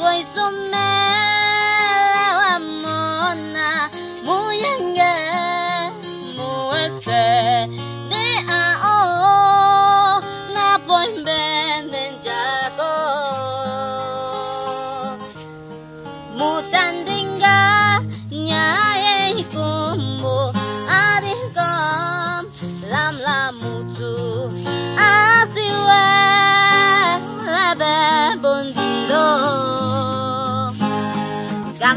foi somela amona, mulher, mulher,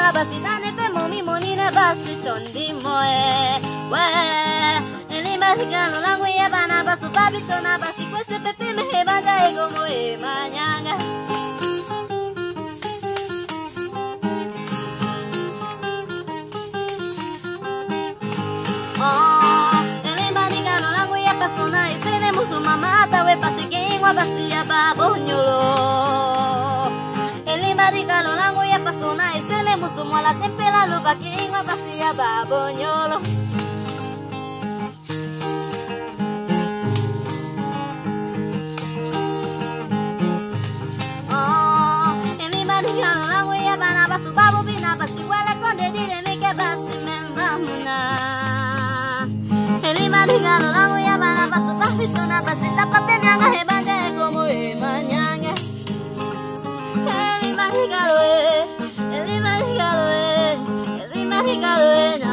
Oh, na basi tane pe momi moni na basi tondi moe we eli mexicano langu yeba na basu babito na basi kwese pepe mehebanja ego moe manyanga Mamata we pasi que ingua basi ya babonyolo Sumwa la tempela lo baking basi ya babonyolo Oh, eni mani ya langu ya bana basu babu bina basi wala konde dine mike basi memba muna Eni mani ya langu ya bana basu babu suna basi tapape nyanga hebande gomo emanyange Eni mani ya langu when